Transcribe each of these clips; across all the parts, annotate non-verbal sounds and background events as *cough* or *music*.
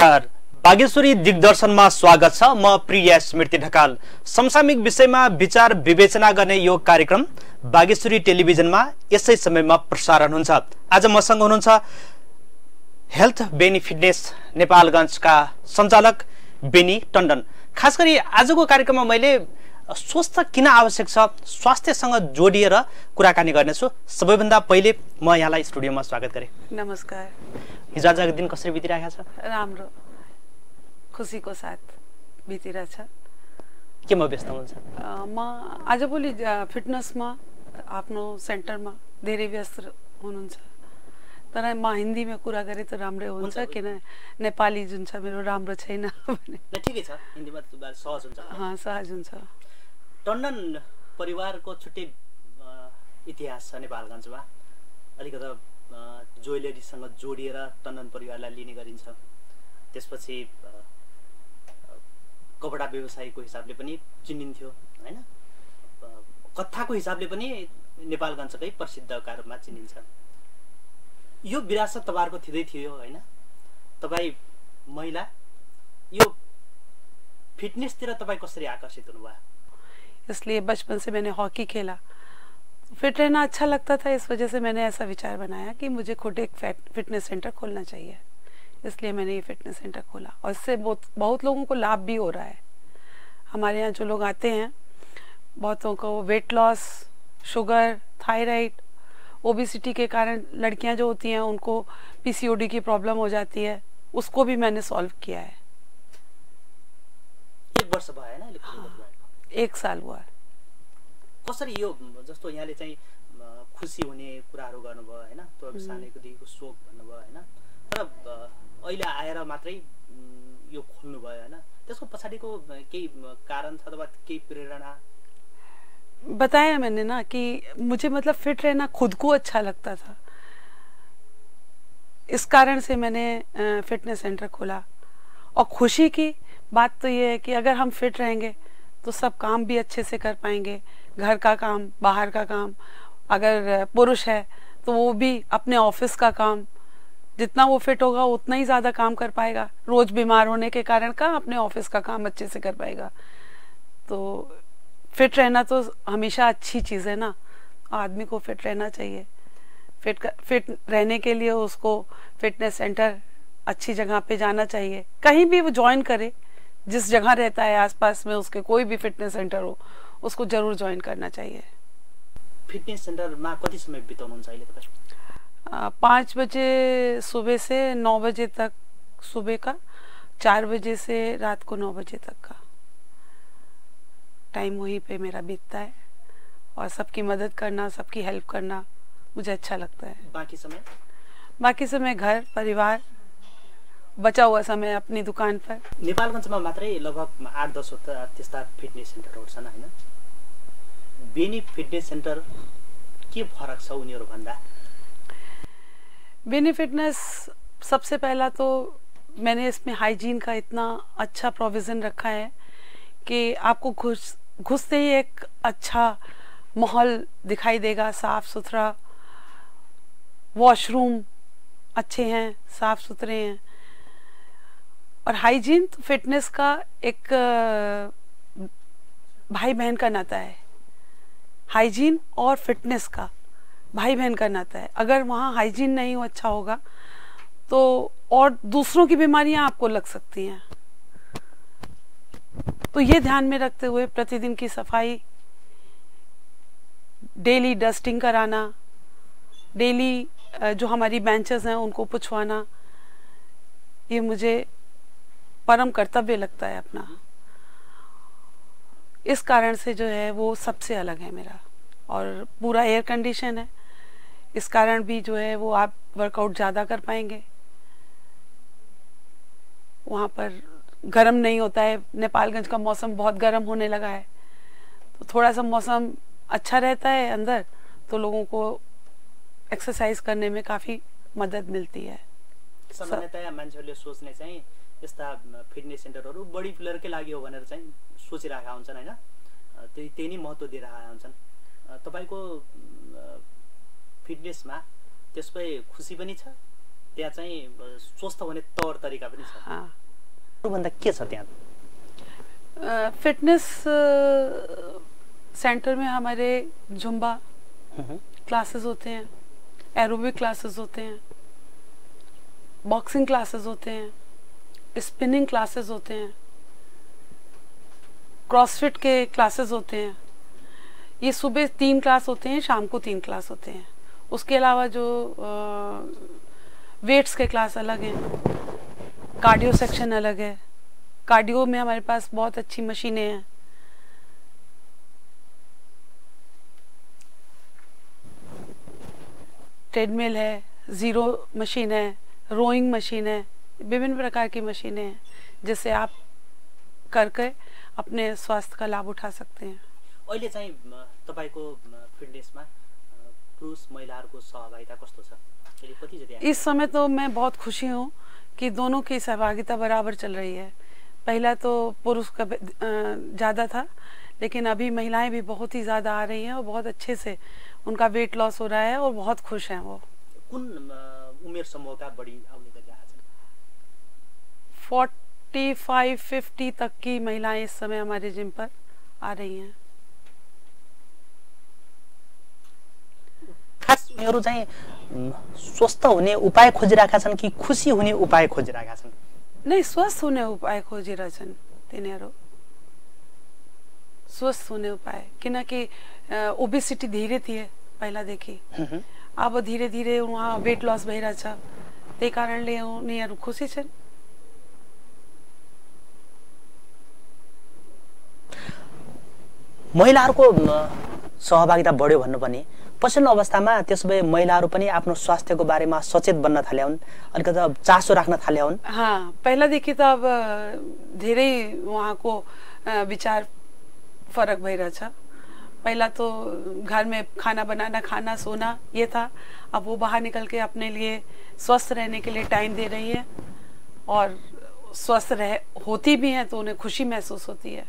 नमस्कार। बागेश्वरी दिग्दर्शनमा स्वागत छ। म प्रिया स्मृति ढकाल। समसामयिक विषयमा विचार विवेचना गर्ने यो कार्यक्रम बागेश्वरी टेलिभिजनमा यसै समयमा प्रसारण हुन्छ। आज मसँग हुनुहुन्छ हेल्थ बेनी फिटनेस नेपालगञ्जका सञ्चालक बेनी टन्डन। खास गरी आजको कार्यक्रममा मैले स्वस्थ किन आवश्यक छ स्वास्थ्यसँग जोडिएर कुराकानी गर्नेछु। सबैभन्दा पहिले म यहाँलाई स्टुडियोमा स्वागत गरेँ। नमस्कार। हिजो आजको दिन कसरी बितिरहेको छ? राम्रो। खुसीको साथ बितिरहेछ। केमा व्यस्त हुनुहुन्छ? म आजभोलि फिटनेसमा आफ्नो सेन्टरमा धेरै व्यस्त हुनुहुन्छ। तर म हिन्दीमा कुरा गरेँ त राम्रै हुन्छ। किन नेपाली जुन छ मेरो राम्रो छैन ठिकै छ। हिन्दीमा सहज हुन्छ। सहज हुन्छ। टन्डन परिवारको छुट्टै इतिहास छ नेपालगञ्जमा। अलिकता ज्वेलरीसँग जोडिएर टन्डन परिवारलाई लिने गरिन्छ। त्यसपछि कपडा व्यवसायीको हिसाबले पनि चिनिन्थ्यो होइन? कथाको हिसाबले पनि नेपालगञ्जकै प्रसिद्धका रूपमा चिनिन्छ। यो विरासत तपाईँहरूको थिँदै थियो होइन? तपाईँ महिला यो फिटनेसतिर तपाईँ कसरी आकर्षित हुनुभयो? इसलिए बचपन से मैंने हॉकी खेला। फिट रहना अच्छा लगता था इस वजह से मैंने ऐसा विचार बनाया कि मुझे खुद एक फैट- फिटनेस सेंटर खोलना चाहिए। इसलिए मैंने ये फिटनेस सेंटर खोला। और इससे बहुत बहुत लोगों को लाभ भी हो रहा है। हमारे यहाँ जो लोग आते हैं बहुतों को weight loss sugar thyroid obesity के कारण लड़कियाँ जो होती हैं उनको पीसीओडी की प्रॉब्लम हो जाती है। उसको भी मैंने सॉल्व किया है। एक वर्ष अहिले खोलिँदा एक साल हुआ है। कसरी यो जस्तो यहाँले चाहिँ खुसी हुने कुराहरू गर्नुभयो होइन? त्यो सानैदेखिको सोख भन्नुभयो होइन? तर अहिले आएर मात्रै यो खोल्नुभयो होइन? त्यसको पछाडिको केही कारण छ अथवा केही प्रेरणा? बताया मैंने ना कि मुझे मतलब फिट रहना खुद को अच्छा लगता था। इस कारण से मैंने फिटनेस सेंटर खोला। और खुशी की बात तो ये है कि अगर हम फिट रहेंगे तो सब काम भी अच्छे से कर पाएँगे। घर का काम, बाहर का काम, अगर पुरुष है तो वो भी अपने ऑफ़िस का काम, जितना वो फिट होगा, उतना ही ज़्यादा काम कर पाएगा। रोज बीमार होने के कारण का अपने ऑफ़िस का काम अच्छे से कर पाएगा। तो फिट रहना तो हमेशा अच्छी चीज़ है ना। आदमी को फिट रहना चाहिए। फिट का- फिट रहने के लिए उसको फिटनेस सेंटर अच्छी जगह पे जाना चाहिए। कहीं भी वो ज्वाइन करे, जिस जगह रहता है आसपास में उसके कोई भी फिटनेस सेंटर हो। उसको ज़रूर ज्वाइन करना चाहिए। फिटनेस सेन्टरमा कति समय बिताउनुहुन्छ अहिले तपाईँ पाँच बजे सुबह से नौ बजे तक सुबह का चार बजे से रात को नौ बजे तक का। टाइम वहीं पे मेरा बीतता है और सबकी मदद करना सबकी हेल्प करना मुझे अच्छा लगता है। बाँकी समय? बाकी समय घर परिवार बचा हुआ समय अपनी दुकान पर। नेपालगञ्जमा मात्रै लगभग आठ दसवटा त्यस्ता फिटनेस सेन्टरहरू छन् होइन बेनी फिटनेस सेन्टर के फरक छ बेनी फिटनेस सबसे पहला तो मैंने इसमें हाइजीन का इतना अच्छा प्रोविज़न रखा है कि आपको घुस, घुसते ही एक अच्छा माहौल दिखाई देगा, साफ़ सुथरा। वॉशरूम अच्छे हैं, साफ़ सुथरे हैं। और हाइजीन तो फिटनेस का एक भाई बहन का नाता है। हाइजीन और फिटनेस का, भाई बहन का नाता है। अगर वहाँ हाइजीन नहीं हो अच्छा होगा। तो और दूसरों की बीमारियाँ आपको लग सकती हैं। तो ये ध्यान में रखते हुए प्रतिदिन की सफ़ाई, डेली डस्टिंग कराना, डेली जो हमारी बेंचेस हैं, उनको पुछवाना, ये मुझे परम कर्तव्य लगता है अपना। इस कारण से जो है वो सबसे अलग है मेरा। और पूरा एयर कंडीशन है। इस कारण भी जो है वो आप वर्कआउट ज़्यादा कर पाएँगे। वहाँ पर गर्म नहीं होता है। नेपालगंज का मौसम बहुत गर्म होने लगा है। तो थोड़ा सा मौसम अच्छा रहता है अंदर तो लोगों को एक्सरसाइज करने में काफ़ी मदद मिलती है। सामान्यतया यस्ता फिटनेस सेन्टरहरू बडी फिलरकै लागि हो भनेर चाहिँ सोचिरहेका हुन्छन् होइन? त्यही त्यही नै महत्त्व दिइरहेका हुन्छन्। तपाईँको फिटनेसमा त्यसकै खुसी पनि छ त्यहाँ चाहिँ स्वस्थ हुने तौर तरिका पनि छ। हाँ। अरूभन्दा के छ त्यहाँ? फिटनेस अ, सेंटर में हमारे जुम्बा क्लासेस होते हैं एरोबिक क्लासेस होते हैं बॉक्सिंग क्लासेस होते हैं। स्पिनिंग क्लासेस होते हैं। क्रॉसफिट के क्लासेस होते हैं। ये सुबह तीन क्लास होते हैं शाम को तीन क्लास होते हैं। उसके अलावा जो आ, वेट्स के क्लास अलग हैं। कार्डियो सेक्शन अलग है। कार्डियो में हमारे पास बहुत अच्छी मशीनें हैं। ट्रेडमिल है ज़ीरो मशीन है रोइंग मशीन है। विभिन्न प्रकार की मशीनें हैं जिससे आप करके अपने स्वास्थ्य का लाभ उठा सकते हैं। अहिले चाहिँ तपाईँको फिटनेसमा पुरुष महिलाहरूको सहभागिता कस्तो छ? अहिले कति जति इस समय तो मैं बहुत खुशी हूँ कि दोनों की सहभागिता बराबर चल रही है। पहला तो पुरुष का ज़्यादा था लेकिन अभी महिलाएँ भी बहुत ही ज़्यादा आ रही हैं और बहुत अच्छे से उनका वेट लॉस हो रहा है और बहुत खुश हैं वो। कुन उमेर समूहका बढी आउने गरिरहेका छन् फोर्टी फाइव फिफ्टी तक की महिलाएँ इस समय हमारे जिम पर आ रही हैं। चाहिँ स्वस्थ हुने उपाय खोजिरहेका छन् कि खुसी हुने उपाय खोजिरहेका छन् नहीं स्वस्थ होने उपाय खोजिरहेका छन् तिनीहरू स्वस्थ हुने उपाय किनकि ओबेसिटी धेरै थिए पहिलादेखि अब धीरे धीरे उहाँ वेट लस भइरहेछ त्यही कारणले उनीहरू खुसी छन् महिलाहरूको म, सहभागिता बढ्यो भन्नु पनि। पछिल्लो अवस्थामा त्यसो भए महिलाहरू पनि आफ्नो स्वास्थ्यको बारेमा सचेत बन्न थाल्या हुन् अलिकति चासो राख्न थाल्या हुन्। हाँ पहिलादेखि त अब धेरै उहाँको अ, विचार फरक भइरहेछ। पहला तो घर में खाना बनाना खाना सोना ये था। अब वो बाहर निकल के अपने लिए स्वस्थ रहने के लिए टाइम दे रही है और स्वस्थ रह होती भी हैं तो उन्हें खुशी महसूस होती है।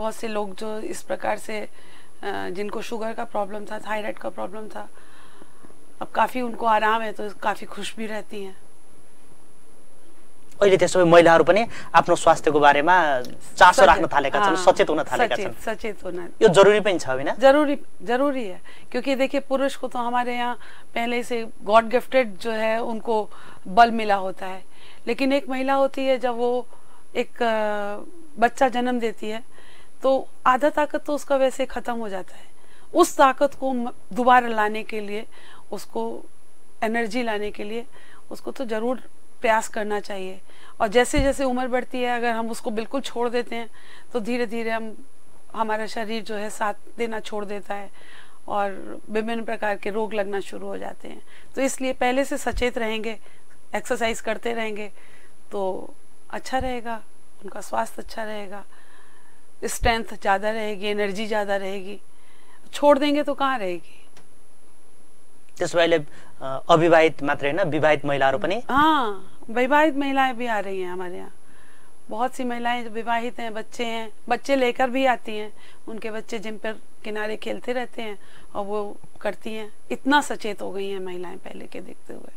बहुत से लोग जो इस प्रकार से जिनको शुगर का प्रॉब्लम था थायराइड का प्रॉब्लम था अब काफ़ी उनको आराम है तो काफ़ी खुश भी रहती हैं। अहिले त्यसो भए महिलाहरू पनि आफ्नो स्वास्थ्यको बारेमा चासो राख्न थालेका छन् हाँ, सचेत हुन थालेका छन्। सचेत होना। यो जरुरी पनि छ होइन? ज़रूरी ज़रूरी है। क्योंकि देखिए पुरुष को तो हमारे यहाँ पहले से गॉड गिफ्टेड जो है उनको बल मिला होता है। लेकिन एक महिला होती है जब वो एक बच्चा जन्म देती है तो आधा ताकत तो उसका वैसे खत्म हो जाता है। उस ताकत को दोबारा लाने के लिए, उसको एनर्जी लाने के लिए, उसको तो ज़रूर प्रयास करना चाहिए। और जैसे जैसे उम्र बढ़ती है, अगर हम उसको बिल्कुल छोड़ देते हैं तो धीरे धीरे हम, हमारा शरीर जो है साथ देना छोड़ देता है और विभिन्न प्रकार के रोग लगना शुरू हो जाते हैं। तो इसलिए पहले से सचेत रहेंगे एक्सरसाइज करते रहेंगे तो अच्छा रहेगा, उनका स्वास्थ्य अच्छा रहेगा। स्ट्रेंथ ज़्यादा रहेगी एनर्जी ज़्यादा रहेगी। छोड़ देंगे तो कहाँ रहेगी? त्यसो भए अहिले अविवाहित मात्रै होइन विवाहित महिलाहरू पनि। हाँ विवाहित महिलाएँ भी आ रही हैं हमारे यहाँ। बहुत सी महिलाएँ जो विवाहित हैं बच्चे हैं बच्चे लेकर भी आती हैं। उनके बच्चे जिम पर किनारे खेलते रहते हैं और वो करती हैं। इतना सचेत हो गई हैं महिलाएँ पहले के देखते हुए।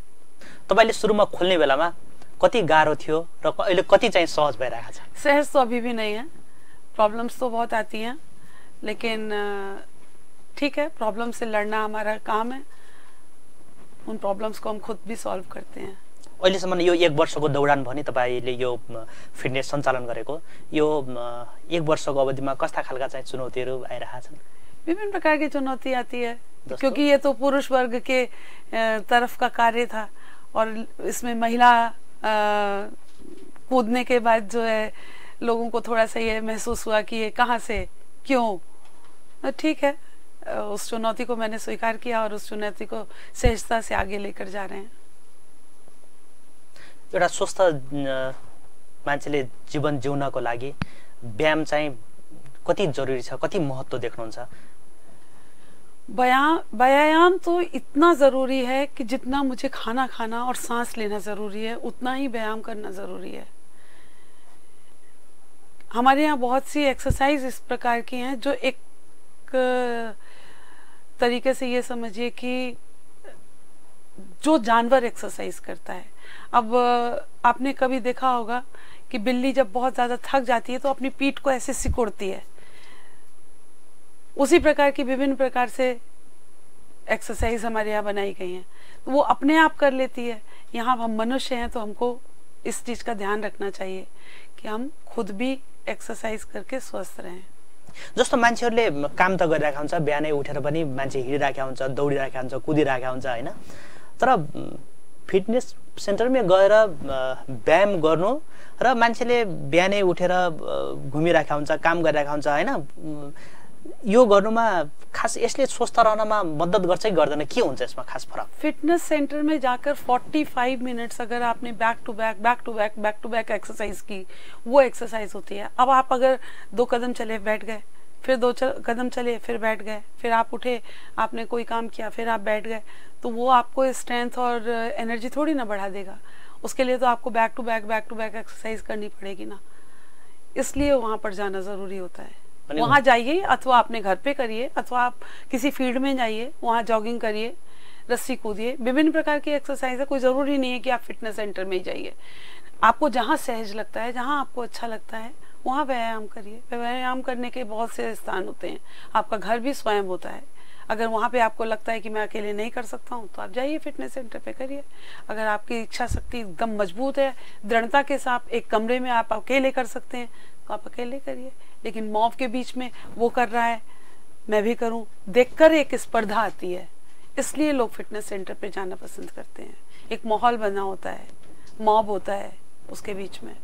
तपाईँले सुरुमा खोल्ने बेलामा कति गाह्रो थियो र क- अहिले कति चाहिँ सहज भइरहेको छ? सहज तो अभी भी नहीं है। प्रॉब्लम्स तो बहुत आती हैं लेकिन ठीक है प्रॉब्लम से लड़ना हमारा काम है। उन प्रॉब्लम्स को हम खुद भी सॉल्व करते हैं। अहिलेसम्म यो एक वर्षको दौडान भने तपाईँले यो फिटनेस सञ्चालन गरेको। यो म, एक वर्षको अवधिमा कस्ता खालका चाहिँ चुनौतीहरू आइरहेका छन्? विभिन्न प्रकार की चुनौती आती है। क्योंकि ये तो पुरुष वर्ग के तरफ़ का कार्य था और इसमें महिला कूदने के बाद जो है लोगों को थोड़ा सा ये महसूस हुआ कि ये कहाँ से क्यों? तो ठीक है उस चुनौती को मैंने स्वीकार किया और उस चुनौती को सहजता से आगे लेकर जा रहे हैं। एउटा स्वस्थ मान्छेले जीवन जिउनको लागि व्यायाम चाहिँ कति जरुरी छ कति महत्त्व देख्नुहुन्छ? व्यायाम तो इतना ज़रूरी है कि जितना मुझे खाना खाना और सांस लेना ज़रूरी है उतना ही व्यायाम करना ज़रूरी है। हमारे यहाँ बहुत सी एक्सरसाइज इस प्रकार की हैं जो एक तरीके से ये समझिए कि जो जानवर एक्सरसाइज करता है। अब आपने कभी देखा होगा कि बिल्ली जब बहुत ज़्यादा थक जाती है तो अपनी पीठ को ऐसे सिकुड़ती है। उसी प्रकार की विभिन्न प्रकार से एक्सरसाइज हमारे यहाँ बनाई गई हैं। तो वो अपने आप कर लेती है। यहाँ हम मनुष्य हैं तो हमको इस चीज़ का ध्यान रखना चाहिए कि हम खुद भी एक्सरसाइज करके स्वस्थ रहें। जस्तो मान्छेहरूले काम त गरिरहेको हुन्छ बिहानै उठेर पनि मान्छे हिँडिरहेका हुन्छ दौडिरहेका हुन्छ कुदिरहेका हुन्छ होइन? तर फिटनेस सेन्टरमै गएर व्यायाम गर्नु र मान्छेले बिहानै उठेर घुमिरहेका हुन्छ काम गरिरहेका हुन्छ होइन? यो गर्नुमा खास यसले स्वस्थ रहनमा मद्दत गर्छ कि गर्दैन? के हुन्छ यसमा खास फरक? फिटनेस सेंटर में जाकर 45 मिनट्स अगर आपने back to back back to back back to back exercise की वो एक्सरसाइज होती है। अब आप अगर दो कदम चले बैठ गए फिर दो चल, कदम चले फिर बैठ गए फिर आप उठे आपने कोई काम किया फिर आप बैठ गए तो वो आपको स्ट्रेंथ और एनर्जी थोड़ी ना बढ़ा देगा। उसके लिए तो आपको back to back back to back exercise करनी पड़ेगी ना। इसलिए वहाँ पर जाना ज़रूरी होता है। वहाँ जाइए अथवा अपने घर पे करिए अथवा आप किसी फ़ील्ड में जाइए वहाँ जॉगिंग करिए रस्सी कूदिए। विभिन्न प्रकार की एक्सरसाइज है कोई ज़रूरी नहीं है कि आप फिटनेस सेंटर में ही जाइए। आपको जहाँ सहज लगता है जहाँ आपको अच्छा लगता है वहाँ व्यायाम करिए। व्यायाम करने के बहुत से स्थान होते हैं। आपका घर भी स्वयं होता है। अगर वहाँ पे आपको लगता है कि मैं अकेले नहीं कर सकता हूँ तो आप जाइए फिटनेस सेंटर पे करिए। अगर आपकी इच्छा शक्ति एकदम मज़बूत है दृढ़ता के साथ एक कमरे में आप अकेले कर सकते हैं तो आप अकेले करिए। लेकिन मॉब के बीच में वो कर रहा है मैं भी करूँ। देखकर एक स्पर्धा आती है। इसलिए लोग फिटनेस सेंटर पे जाना पसंद करते हैं। एक माहौल बना होता है मॉब होता है उसके बीच में।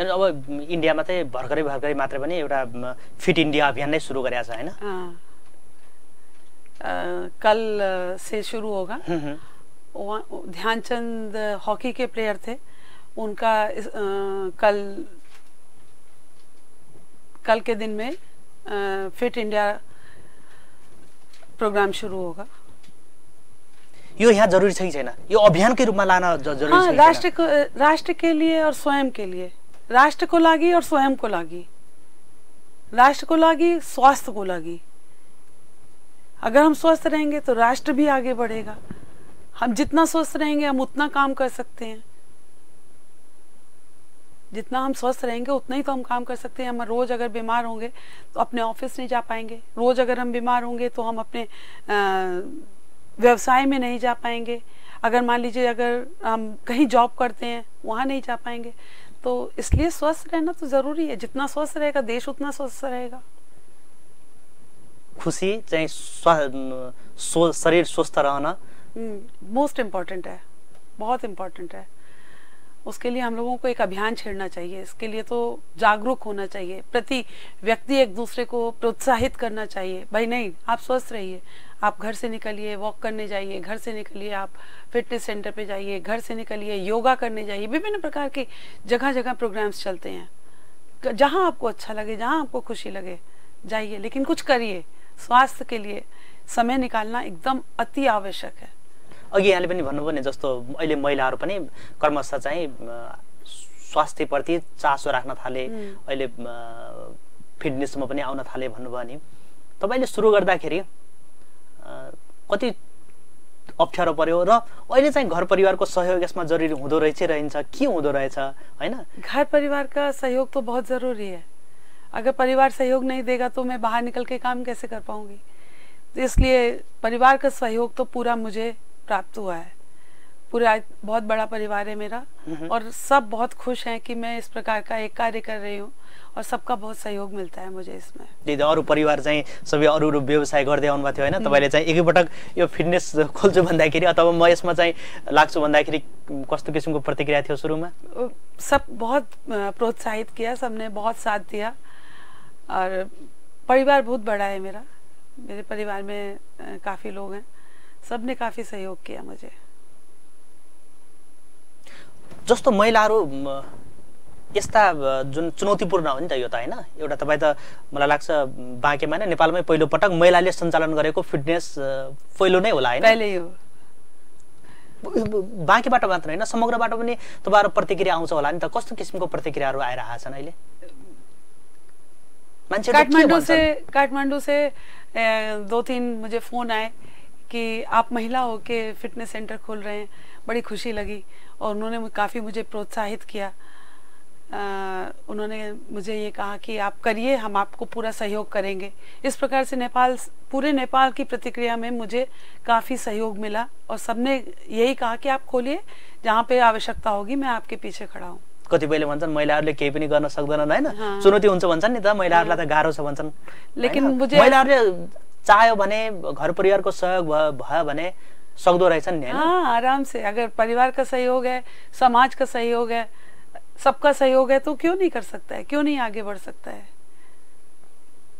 अब इन्डियामा चाहिँ भर्खरै भर्खरै मात्र पनि एउटा फिट इन्डिया अभियान नै सुरु गरेको छ होइन? कल से शुरू होगा। ध्यानचंद हॉकी के प्लेयर थे। उनका आ, कल कल के दिन में आ, फिट इंडिया प्रोग्राम शुरू होगा। यो यहाँ ज़रूरी छ कि छैन। यो अभियानकै रूपमा लान जरुरी हाँ, राष्ट्र को राष्ट्र के लिए और स्वयं के लिए। राष्ट्र को लागी और स्वयं को लागी। राष्ट्र को लागी स्वास्थ्य को लागी। अगर हम स्वस्थ रहेंगे तो राष्ट्र भी आगे बढ़ेगा। हम जितना स्वस्थ रहेंगे हम उतना काम कर सकते हैं। जितना हम स्वस्थ रहेंगे उतना ही तो हम काम कर सकते हैं। हम रोज़ अगर बीमार होंगे तो अपने ऑफ़िस नहीं जा पाएँगे। रोज़ अगर हम बीमार होंगे तो हम अपने व्यवसाय में नहीं जा पाएँगे। अगर मान लीजिए अगर हम कहीं जॉब करते हैं वहाँ नहीं जा पाएँगे। तो इसलिए स्वस्थ रहना तो ज़रूरी है। जितना स्वस्थ रहेगा देश उतना स्वस्थ रहेगा। खुशी चाहे शरीर स्वस्थ रहना। मोस्ट इंपॉर्टेंट है। बहुत इंपॉर्टेंट है। उसके लिए हम लोगों को एक अभियान छेड़ना चाहिए। इसके लिए तो जागरूक होना चाहिए। प्रति व्यक्ति एक दूसरे को प्रोत्साहित करना चाहिए। भाई नहीं, आप स्वस्थ रहिए। आप घर से निकलिए वॉक करने जाइए, घर से निकलिए आप फिटनेस सेंटर पे जाइए, घर से निकलिए योगा करने जाइए। विभिन्न प्रकार के जगह जगह प्रोग्राम्स चलते हैं। जहाँ आपको अच्छा लगे, जहाँ आपको खुशी लगे, जाइए। लेकिन कुछ करिए। स्वास्थ्य के लिए समय निकालना एकदम अति आवश्यक है। अघि यहाँले पनि भन्नुभयो नि जस्तो अहिले महिलाहरू पनि क्रमशः चाहिँ स्वास्थ्यप्रति चासो राख्न थाले अहिले फिटनेसमा पनि आउन थाले भन्नुभयो नि। तपाईँले सुरु गर्दाखेरि कति अप्ठ्यारो पर्यो र अहिले चाहिँ घर परिवारको सहयोग यसमा जरुरी हुँदो रहेछ रहन्छ? के हुँदो रहेछ? होइन? घर परिवार का सहयोग तो बहुत जरूरी है। अगर परिवार सहयोग नहीं देगा तो मैं बाहर निकल के काम कैसे कर पाऊंगी? इसलिए परिवार का सहयोग तो पूरा मुझे प्राप्त हुआ है। पूरा बहुत बड़ा परिवार है मेरा और सब बहुत खुश हैं कि मैं इस प्रकार का एक कार्य कर रही हूँ और सबका बहुत सहयोग मिलता है मुझे इसमें। अरू परिवार चाहिँ सबै अरू अरू व्यवसाय गर्दै आउनुभएको थियो होइन तपाईँले चाहिँ एकैपटक यो फिटनेस खोल्छु भन्दाखेरि अथवा म यसमा चाहिँ लाग्छु भन्दाखेरि कस्तो किसिमको प्रतिक्रिया थियो सुरुमा सब बहुत प्रोत्साहित किया सबने बहुत साथ दिया और परिवार बहुत बड़ा है मेरा मेरे परिवार में काफ़ी लोग हैं। सबने काफी सहयोग किया मुझे। जस्तो महिलाहरू यस्ता जुन चुनौतीपूर्ण हो नि त यो त होइन? एउटा तपाईँ त मलाई लाग्छ बाँकेमा नै नेपालमै पहिलो पटक महिलाले सञ्चालन गरेको फिटनेस पहिलो नै होला होइन? बाँकीबाट मात्र होइन समग्रबाट पनि तपाईँहरू प्रतिक्रिया आउँछ होला नि त। कस्तो किसिमको प्रतिक्रियाहरू आइरहेका छन् अहिले काठमाडौँ से काठमाडौँ से दो तीन मुझे फोन आए। कि आप महिला हो के फिटनेस सेंटर खोल रहे हैं बड़ी खुशी लगी और उन्होंने काफ़ी मुझे प्रोत्साहित किया। आ, उन्होंने मुझे ये कहा कि आप करिए हम आपको पूरा सहयोग करेंगे। इस प्रकार से नेपाल पूरे नेपाल की प्रतिक्रिया में मुझे काफ़ी सहयोग मिला और सबने यही कहा कि आप खोलिए जहाँ पे आवश्यकता होगी मैं आपके पीछे खड़ा हूँ। कतिपयले भन्छन् महिलाहरूले केही पनि गर्न सक्दैनन् होइन? चुनौती हुन्छ भन्छन् नि त महिलाहरूलाई त गाह्रो छ भन्छन्। लेकिन मुझे महिलाहरूले चाह्यो भने घर परिवारको सहयोग भयो भने सक्दो रहेछन् नि हाँ आराम से। अगर परिवार का सहयोग है समाज का सहयोग है सबका सहयोग है तो क्यों नहीं कर सकता है? क्यों नहीं आगे बढ़ सकता है?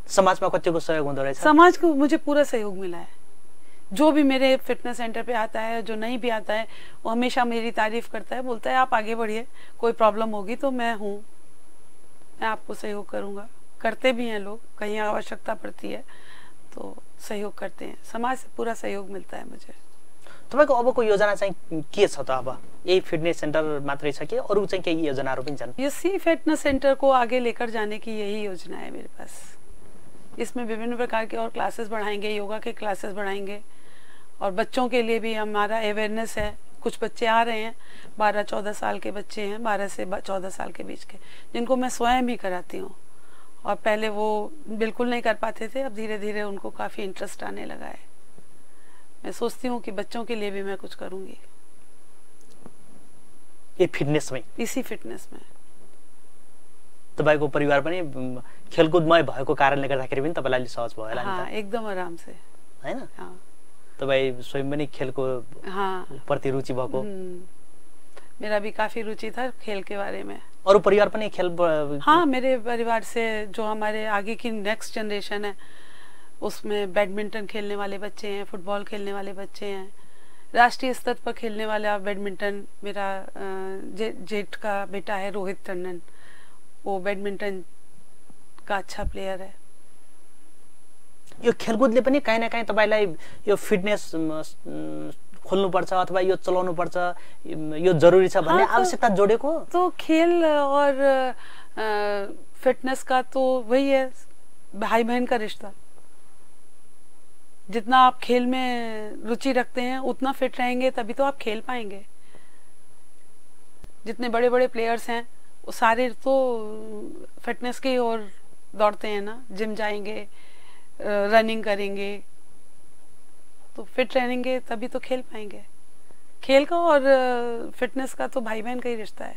समाजमा कतिको सहयोग हुँदो रहेछ समाज को मुझे पूरा सहयोग मिला है। जो भी मेरे फिटनेस सेंटर पे आता है जो नहीं भी आता है वो हमेशा मेरी तारीफ़ करता है बोलता है आप आगे बढ़िए कोई प्रॉब्लम होगी तो मैं हूँ। मैं आपको सहयोग करूँगा। करते भी हैं लोग कहीं आवश्यकता पड़ती है। तो सहयोग करते हैं। समाज से पूरा सहयोग मिलता है मुझे। तपाईँको अबको योजना चाहिँ के छ त अब? यही फिटनेस सेन्टर मात्रै छ कि अरू चाहिँ केही योजनाहरू पनि छन् इसी फिटनेस सेंटर को आगे लेकर जाने की यही योजना है मेरे पास। इसमें विभिन्न प्रकार के और क्लासेस बढ़ाएँगे योगा के क्लासेस बढ़ाएँगे और बच्चों के लिए भी हमारा अवेयरनेस है। कुछ बच्चे आ रहे हैं बारह चौदह साल के बच्चे हैं बारह से चौदह साल के बीच के जिनको मैं स्वयं ही कराती हूँ। और पहले वो बिल्कुल नहीं कर पाते थे अब धीरे धीरे उनको काफ़ी इंटरेस्ट आने लगा है। मैं सोचती हूँ कि बच्चों के लिए भी मैं कुछ करूँगी। ये फिटनेस में? इसी फिटनेस में। तपाईँको परिवार पनि खेलकुदमय भएको कारणले गर्दाखेरि पनि तपाईँलाई अलिक सहज भयो होला हाँ, एकदम आराम से। होइन हाँ। तपाईँ स्वयं पनि खेलको हाँ। प्रति रुचि भएको हम्म, मेरा भी काफ़ी रुचि था खेल के बारे में। अरू परिवार पनि खेल हाँ मेरे परिवार से जो हमारे आगे की नेक्स्ट जनरेशन है उसमें बैडमिंटन खेलने वाले बच्चे हैं फुटबॉल खेलने वाले बच्चे हैं राष्ट्रीय स्तर पर खेलने वाला बैडमिंटन मेरा जे, जेठ का बेटा है रोहित टंडन वो बैडमिंटन का अच्छा प्लेयर है। यो खेलकुदले पनि काहीँ न काहीँ तपाईँलाई यो फिटनेस खोल्नुपर्छ अथवा यो चलाउनुपर्छ यो जरुरी छ भन्ने हाँ, तो- आवश्यकता जोडेको? तो खेल और फिटनेस का तो वही है भाई बहन का रिश्ता। जितना आप खेल में रुचि रखते हैं उतना फिट रहेंगे तभी तो आप खेल पाएँगे। जितने बड़े बड़े प्लेयर्स हैं वो सारे तो फिटनेस की ओर दौड़ते हैं ना। जिम जाएँगे रनिंग करेंगे तो फिट रहेंगे तभी तो खेल पाएंगे। खेल का और फिटनेस का तो भाई बहन का ही रिश्ता है।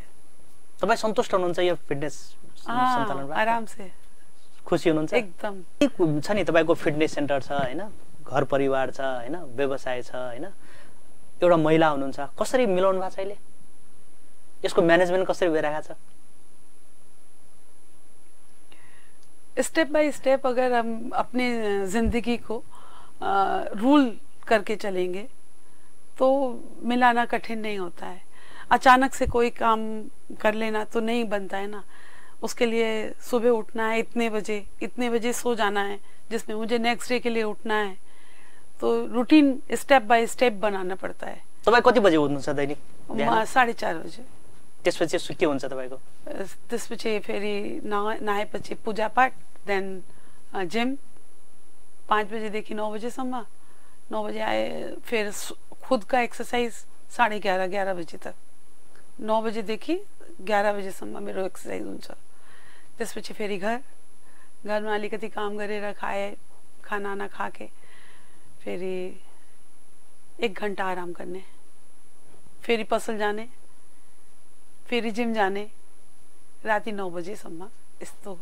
तपाईँ सन्तुष्ट हुनुहुन्छ यो फिटनेस आराम से। खुसी हुनुहुन्छ एकदम। छ नि तपाईँको फिटनेस सेन्टर छ होइन? घर परिवार छ होइन? व्यवसाय छ होइन? एउटा महिला हुनुहुन्छ कसरी मिलाउनु भएको छ अहिले? यसको म्यानेजमेन्ट कसरी भइरहेको छ? स्टेप बाय स्टेप अगर हम अपनी जिंदगी को रूल करके चलेंगे तो मिलाना कठिन नहीं होता है। अचानक से कोई काम कर लेना तो नहीं बनता है ना। उसके लिए सुबह उठना है इतने बजे इतने बजे सो जाना है जिसमें मुझे नेक्स्ट डे के लिए उठना है। तो रूटीन स्टेप बाय स्टेप बनाना पड़ता है। तपाईँ कति बजी उठ्नुहुन्छ दैनिक? म- साढे चार बजे। त्यसपछि के हुन्छ तपाईँको त्यसपछि फेरि नहा नहाएपछि पूजापाठ देन जिम पाँच बजेदेखि नौ बजेसम्म नौ बजे आए, फिर खुद का एक्सरसाइज साढे ग्यारह ग्यारह बजे तक। नौ बजेदेखि ग्यारह बजेसम्म मेरो एक्सर्साइज हुन्छ त्यसपछि फेरि घर। घरमा अलिकति काम गरेर खाए खानाना खा के, फेरि एक घन्टा आराम गर्ने फेरि पसल जाने, फेरि जिम जाने, राति नौ बजेसम्म यस्तो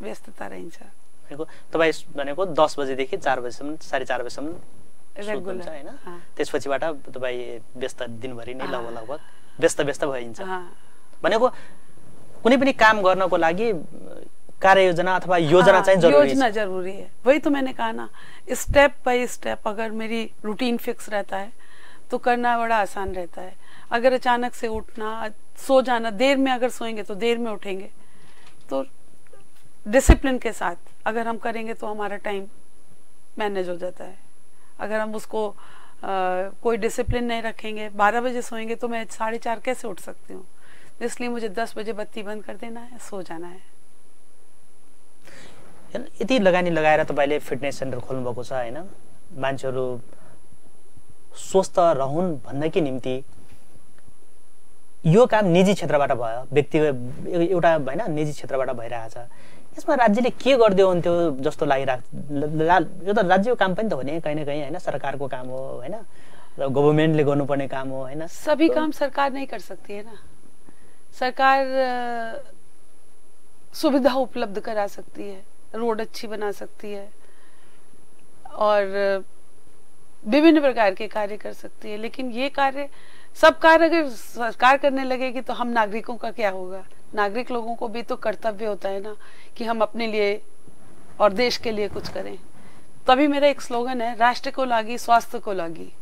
व्यस्तता रहन्छ भनेको तपाईँ भनेको दस बजेदेखि चार बजीसम्म साढे चार बजीसम्म सुत्नुहुन्छ होइन। हाँ, त्यसपछिबाट तपाईँ व्यस्त दिनभरि नै हाँ। लगभग लगभग व्यस्त व्यस्त भइन्छ। हाँ, भनेको कुनै पनि काम गर्नको लागि कार्ययोजना अथवा योजना चाहिँ योजना ज़रूरी है। वही तो मैंने कहा ना स्टेप बाय स्टेप अगर मेरी रूटीन फिक्स रहता है तो करना बड़ा आसान रहता है। अगर अचानक से उठना सो जाना देर में अगर सोएँगे तो देर में उठेंगे। तो डिसिप्लिन के साथ अगर हम करेंगे तो हमारा टाइम मैनेज हो जाता है। अगर हम उसको अ, कोई डिसिप्लिन नहीं रखेंगे बारह बजे सोएँगे तो मैं साढ़े चार कैसे उठ सकती हूँ? इसलिए मुझे दस बजे बत्ती बंद कर देना है सो जाना है। यति लगानी लगाएर तपाईँले फिटनेस सेन्टर खोल्नुभएको छ होइन मान्छेहरू स्वस्थ रहन् भन्नकै निम्ति यो काम निजी क्षेत्रबाट भयो। व्यक्ति एउटा होइन निजी क्षेत्रबाट भइरहेछ। यसमा राज्यले के गरिदियो हुन्थ्यो जस्तो लागिरहेको यो त राज्यको काम पनि त हो नि कहीँ न कहीँ होइन? सरकारको काम हो होइन? गभर्मेन्टले गर्नुपर्ने काम हो होइन? सभी काम सरकार नहीं कर सकती है ना? सरकार सुविधा उपलब्ध करा सकती है रोड अच्छी बना सकती है और विभिन्न प्रकार के कार्य कर सकती है लेकिन ये कार्य सब कार्य अगर सरकार करने लगेगी तो हम नागरिकों का क्या होगा? नागरिक लोगों को भी तो कर्तव्य होता है ना कि हम अपने लिए और देश के लिए कुछ करें। तभी मेरा एक स्लोगन है राष्ट्र को लागी स्वास्थ्य को लागी।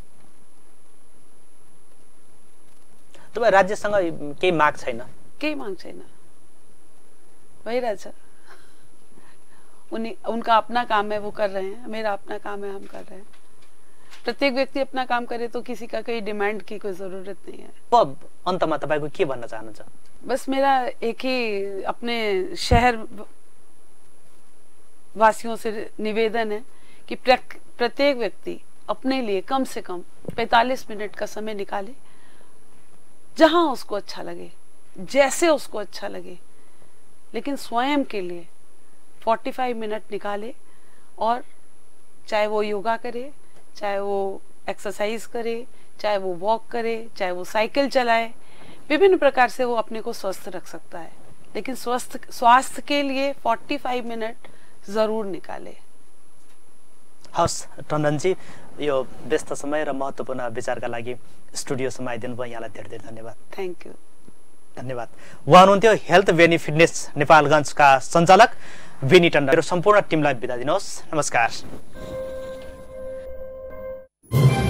तपाईँ राज्यसँग केही माग छैन केही माग छैन भइरहेछ उन्हीं उनका अपना काम है वो कर रहे हैं। मेरा अपना काम है हम कर रहे हैं। प्रत्येक व्यक्ति अपना काम करे तो किसी का कोई डिमांड की कोई ज़रूरत नहीं है। अब अन्तमा तपाईँको के भन्न चाहनुहुन्छ बस मेरा एक ही अपने शहर वासियों से निवेदन है कि प्रत्येक व्यक्ति अपने लिए कम से कम 45 मिनट का समय निकाले जहाँ उसको अच्छा लगे जैसे उसको अच्छा लगे लेकिन स्वयं के लिए 45 मिनट निकाले और चाहे वो योगा करे चाहे वो एक्सरसाइज करे चाहे वो वॉक करे चाहे वो साइकिल चलाए विभिन्न प्रकार से वो अपने को स्वस्थ रख सकता है। लेकिन स्वस्थ स्वास्थ्य के लिए 45 मिनट जरूर निकाले। हवस् टन्डनजी यो व्यस्त समय र महत्त्वपूर्ण विचारका लागि स्टुडियोसम्म आइदिनु भयो यहाँलाई धेरै धेरै धन्यवाद। थैंक यू धन्यवाद। उहाँ हुनुहुन्थ्यो हेल्थ बेनी फिटनेस नेपालगञ्जका सञ्चालक विनी टन्डन। मेरो सम्पूर्ण टिमलाई बिदा दिनुहोस्। नमस्कार। *gasps* you